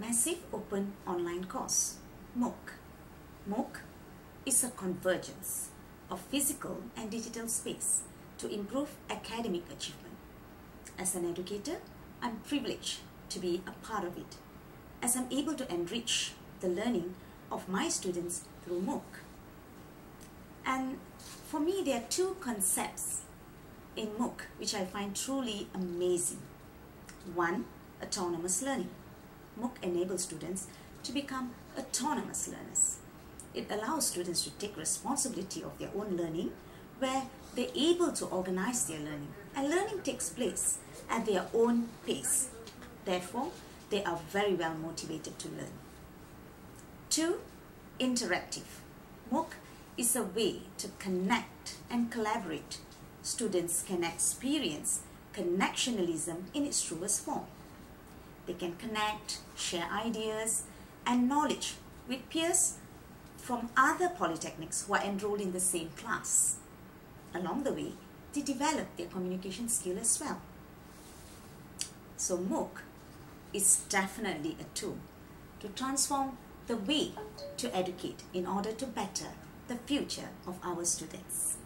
Massive Open Online Course, MOOC. MOOC is a convergence of physical and digital space to improve academic achievement. As an educator, I'm privileged to be a part of it as I'm able to enrich the learning of my students through MOOC. And for me, there are two concepts in MOOC which I find truly amazing. One, autonomous learning. MOOC enables students to become autonomous learners. It allows students to take responsibility of their own learning where they're able to organize their learning and learning takes place at their own pace. Therefore, they are very well motivated to learn. Two, interactive. MOOC is a way to connect and collaborate. Students can experience connectionalism in its truest form. They can connect, share ideas and knowledge with peers from other polytechnics who are enrolled in the same class. Along the way, they develop their communication skill as well. So MOOC is definitely a tool to transform the way to educate in order to better the future of our students.